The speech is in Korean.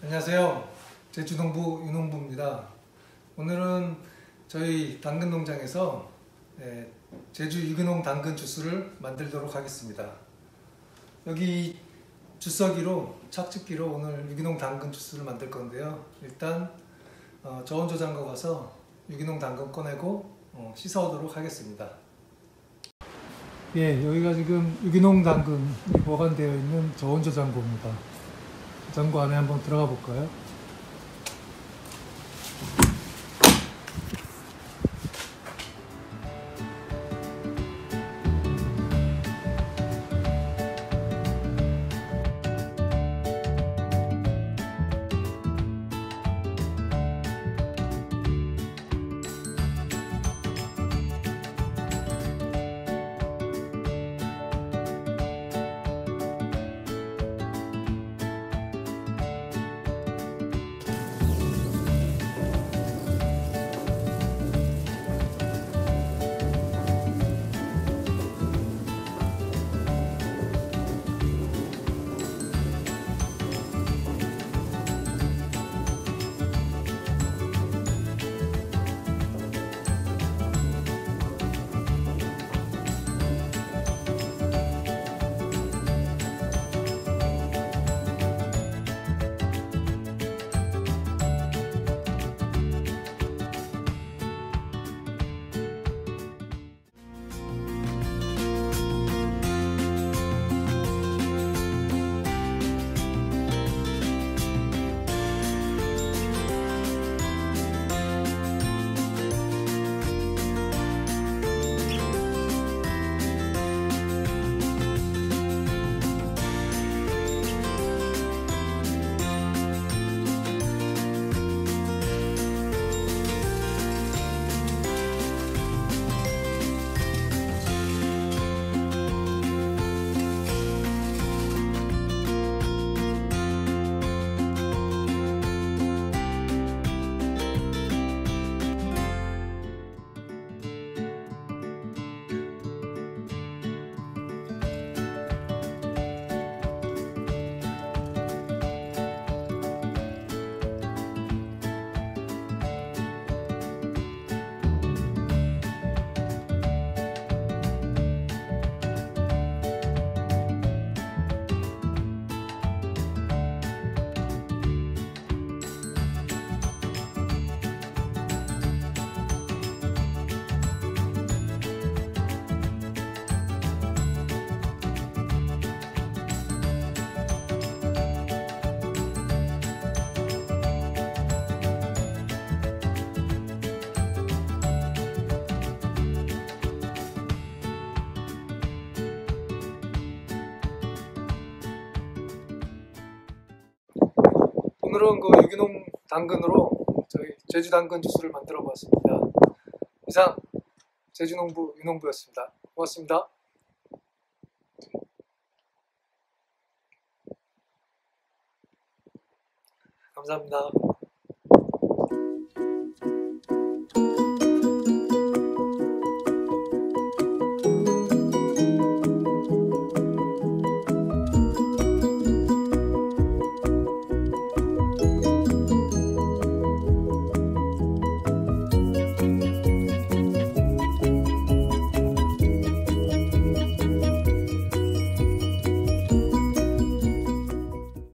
안녕하세요. 제주동부 윤홍부입니다. 오늘은 저희 당근 농장에서 예, 제주 유기농 당근 주스를 만들도록 하겠습니다. 여기 주석기로 착즙기로 오늘 유기농 당근 주스를 만들 건데요. 일단 어, 저온 저장고 가서 유기농 당근 꺼내고 어, 씻어 오도록 하겠습니다. 예, 여기가 지금 유기농 당근이 보관되어 있는 저온 저장고입니다. 저장고 안에 한번 들어가 볼까요? 오늘은 그 유기농 당근으로 저희 제주 당근 주스를 만들어 봤습니다. 이상 제주농부 윤홍부였습니다. 고맙습니다. 감사합니다.